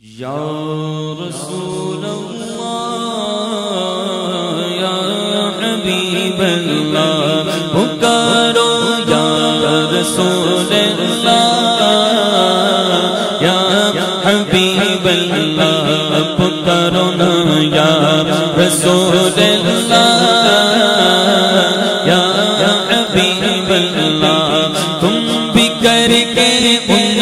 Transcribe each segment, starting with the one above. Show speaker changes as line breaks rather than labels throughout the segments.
या रसूल अल्लाह या हबीब पुकारो या रसूल अल्लाह या हबीब अल्लाह पुकारो ना या रसूल अल्लाह या हबीब तुम भी करके उनका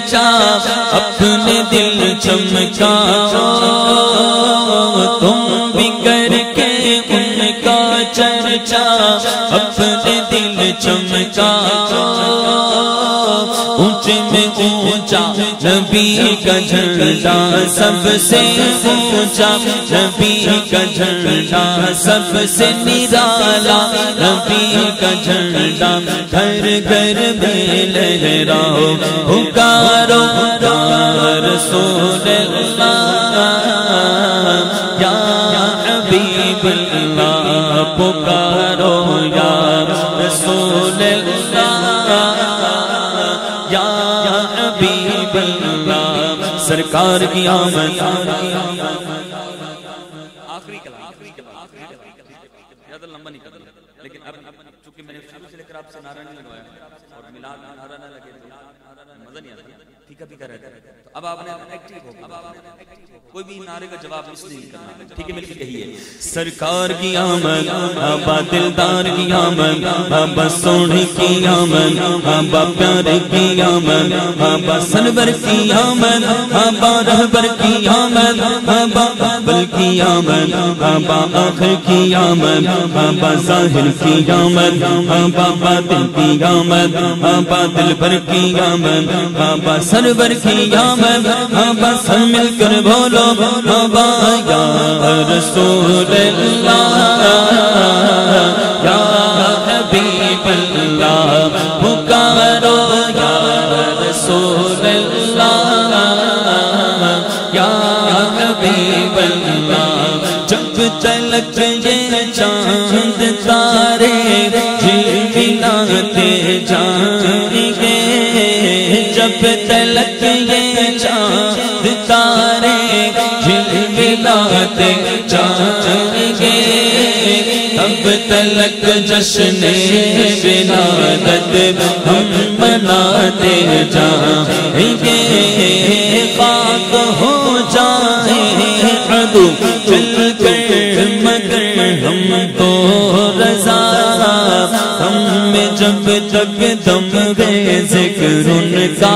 चर्चा अपने दिल चमका तुम भी करके उनका चर्चा अपने दिल चमकाओ। ऊँचे में ऊँचा, नबी का झंडा सबसे ऊँचा, नबी का झंडा सबसे निराला, नबी का झंडा घर घर में लहराओ, पुकारो रसूल या हबीब पुकारो, या सरकार
आखिरी कलाम। ज़्यादा लंबा नहीं करना। लेकिन अब चूँकि मैंने शुरू से लेकर आपसे नारा नहीं लगवाया और मिलाद नारा ना लगे तो मज़ा नहीं आता। फीका फीका रहता है तो अब आपने एक्टिव हो अब आपने कोई भी नारे का जवाब नहीं करना। ठीक है मिलकर कहिए
सरकार की आमद बाबा दिलदार की आमद बाबा सोने की आमद बाबा प्यारे की आमद बाबा सनबर की आमद बाबा रहबर की आमद बाबा अब्बल की आमद बाबा आखिर की आमद बाबा ज़ाहिर की आमद बाबा बातिल की आमद बाबा दिलबर की आमद बाबा सरवर की आमद बाबा सब मिलकर बोलो बाबा या रसूल अल्लाह चाँद तारे झिलमिलाते जाएँगे जब तलक ये चाँद तारे झिलमिलाते जाएँगे तब तलक जश्न विलादत हम मनाते जाएँगे। पाक हो जाए अदू तक दम वे ज़िक्र उनका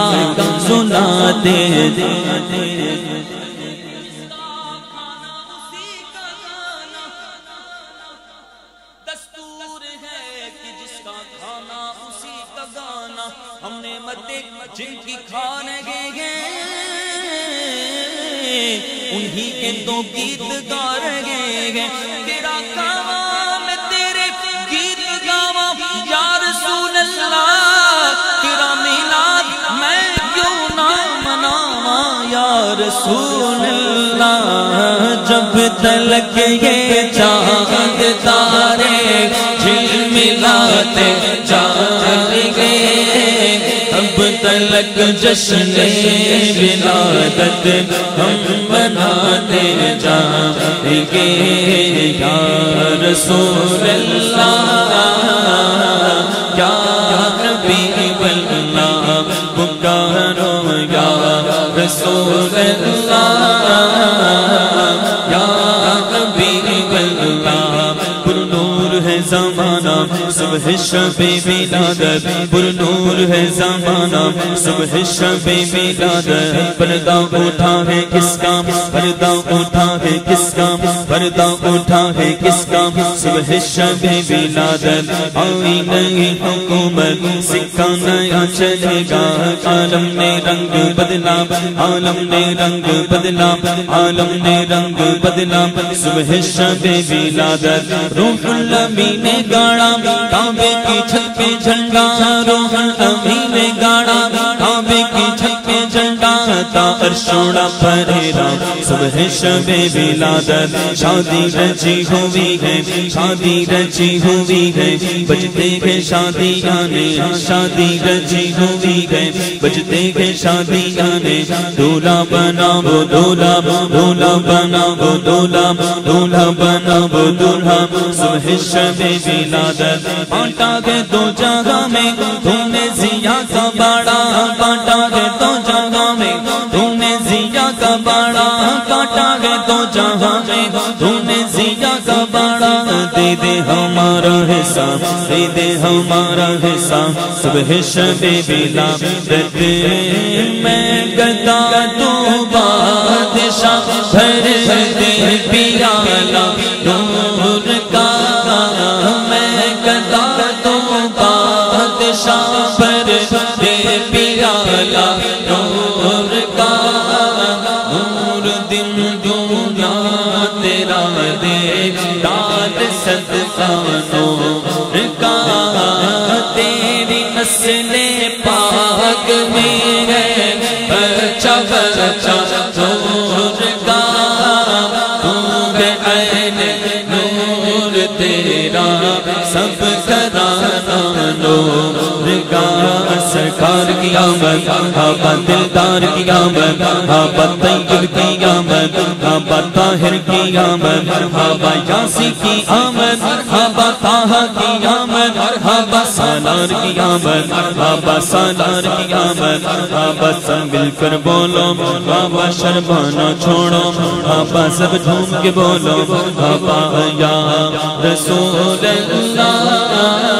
सुनाते
हमने मते जिनकी गए उन्हीं के दो गीत गा रहे हैं
जब तलक ये चाँद तारे झिलमिलाते तलक जश्न विलादत हम मनाते जाएँगे या रसूल अल्लाह हबीब सुबह शबे मिलादत पुरनूर है जमाना। सुबह शबे पर्दा उठा है किसका उठा है किसका पर्दा उठा है किसका सुबह शबे मिलादत आई नई हुकूमत, सिक्का नया चलेगा। आलम ने रंग बदला, आलम ने रंग बदला, आलम ने रंग बदला। सुबह शबे मिलादत रूहुल अमी ने गाड़ा काबे की छत पे झंडा रोहन अमीर गाड़ा काबे की छत झंडा अर्शोड़ा परेरा सुबह शबे विलादत शादी रची हुई है, शादी रची हुई है। बजते हैं शादी गाने शादी रची हुई है। बजते हैं शादी गाने दूल्हा बना वो दूल्हा दूल्हा बना वो दूल्हा दूल्हा बना वो दूल्हा। सुबह शबे विलादत बांटा है दो जगह में जिया हमारा हिस्सा दे हमारा हिस्सा सुबह शबे बिला मैं गदा तू बादशाह भर दे पियाला नूर का मैं गदा तू बादशाह भर दे पियाला नूर का नूर दिन दूना तेरा दे दाद सदका नूर का तेरी नस्ले पाग में है। बच्चा बच्चा सरकार की आमद हाबा दिलदार की आमद हाबा तैयब की आमद हाबा ताहिर की आमद हाबा यासी की आमद हाबा ताहा की आमद हाबा सालार की आमद हाबा सालार की आमद हाबा सब मिलकर बोलो हाबा शर्माना छोड़ो हाबा सब झूम के बोलो हाबा या रसूल अल्लाह